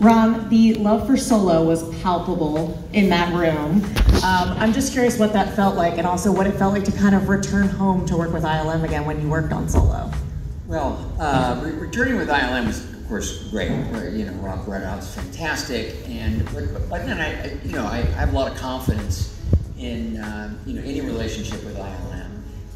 Ron, the love for Solo was palpable in that room. Um, I'm just curious what that felt like, and also what it felt like to kind of return home to work with ILM again when you worked on Solo. Well, uh, re- returning with ILM was, of course, great. You know, Rob Bredow, fantastic, and but, but- but then I, I- you know, I, I have a lot of confidence in uh, you know any relationship with ILM,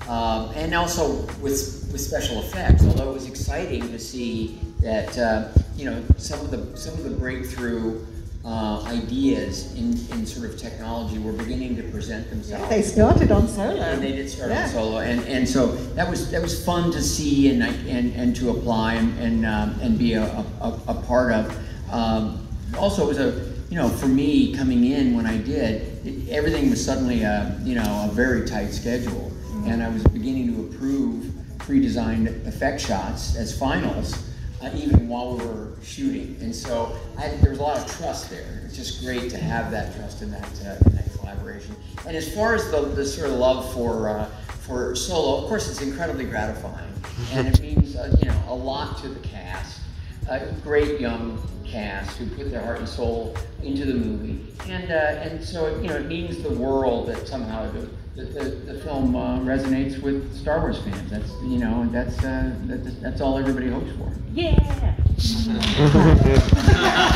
um, and also with with special effects. Although it was exciting to see that uh, you know some of the some of the breakthrough. Uh, ideas in, in sort of technology were beginning to present themselves. They started on Solo. And they did start Yeah. on solo, and, and so that was that was fun to see and and, and to apply and and, um, and be a, a, a part of. Um, also, it was a you know for me coming in when I did, it, everything was suddenly a you know a very tight schedule, and I was beginning to approve pre-designed effect shots as finals. Uh, even while we were shooting, and so I, there was a lot of trust there. It's just great to have that trust in that uh, in that collaboration. And as far as the, the sort of love for uh, for solo, of course, it's incredibly gratifying, and it means uh, you know a lot to the cast. A great young cast who put their heart and soul into the movie, and uh, and so you know it means the world that somehow the the, the, the film uh, resonates with Star Wars fans. That's you know that's uh, that's, that's all everybody hopes for. Yeah!